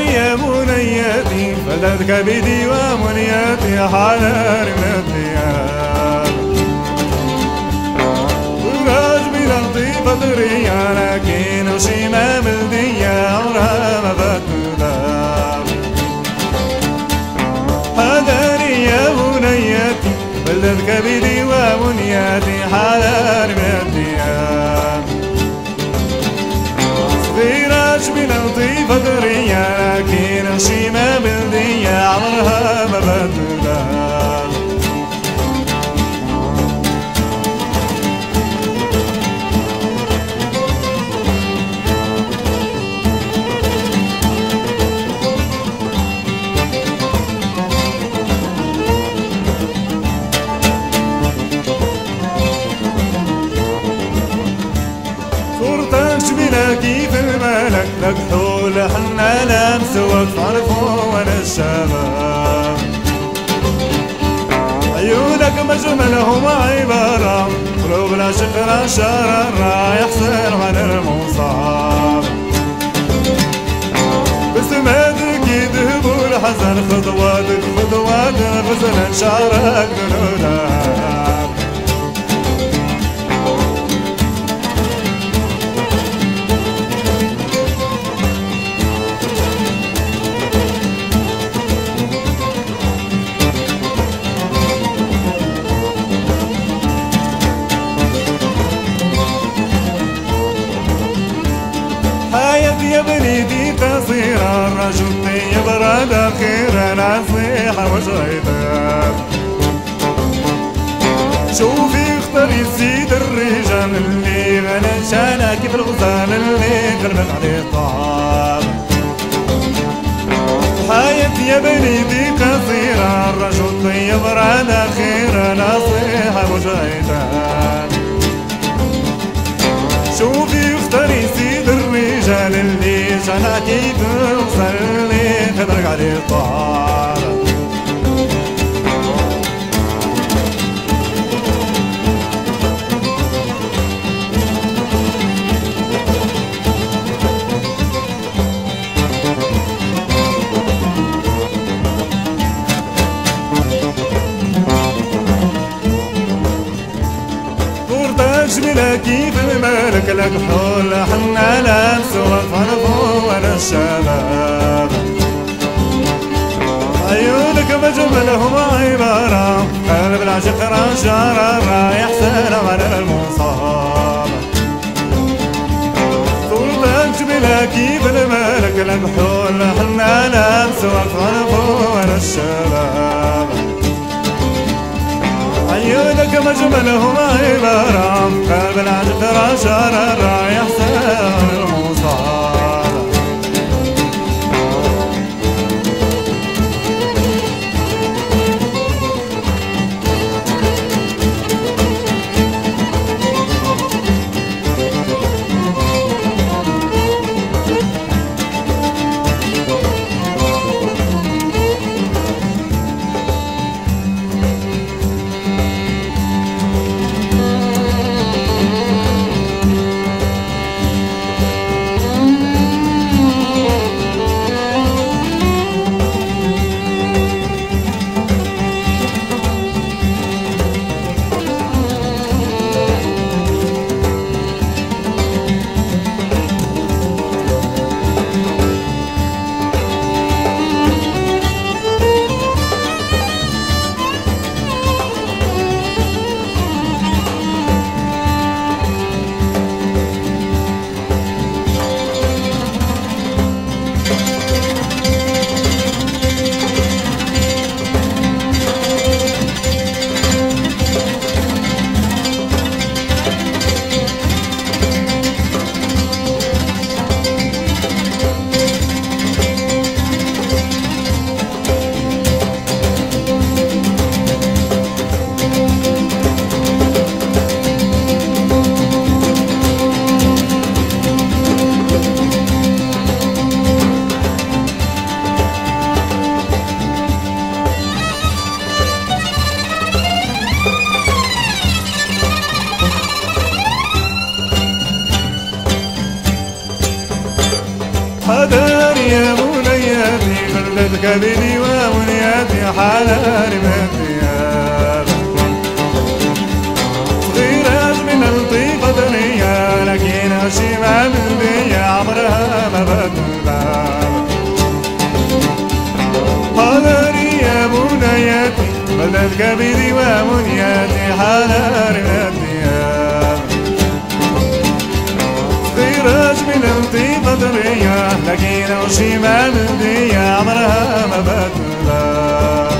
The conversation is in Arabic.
يا منيتي فلت كبدي ومنيتي حال من الديار. وراج بدري لكن وشيمة بالديار ما بتدار حذري يا منيتي فلت كبدي ومنيتي حال من الديار. فراش بلغتي بدري لكن شيمة بلدي عمرها ما بدلها. كيف الملك لك حول حنا لمس وتعرفوا وأنا الشباب عيونك مجملهم عبارة. قلوبنا شقرا شرر رايح سير عن المصاب. بسماتك يذهبوا الحزن خطواتك خطوات غزل شعرك دنونك الرجل يبرد أخيرا نصيحة وشيطان شوفي اختاري سيد الرجال اللي غنى شانا كيف الغزال اللي قلبك عليه طعام حياة يا بنيتي قصيرة الرجل طيب راد أخيرا نصيحة وشيطان توصل اللي خدرك عليه الطهارة جميلة كيف الملك لك حول حنا لابس وفرفو وأنا الشباب عيونك مجملهم عبارة قلب العشق رشارة رايح سلام على المصاب. صورتك جميلة كيف الملك لك حول حنا لابس وفرفو وأنا الشباب عيونك مجملهم عبارة قلب العجب رشار رايح سار حضر يا بنياتي خلدت كبدي وامنياتي حضر ماتي صغيرات من لطيفة دنيا لكن هشيمة من بيا عمرها ما بدلها حضر يا بنياتي خلدت كبدي وامنياتي الطيبة دنيا لكن شمال بي عمرها ما بدلها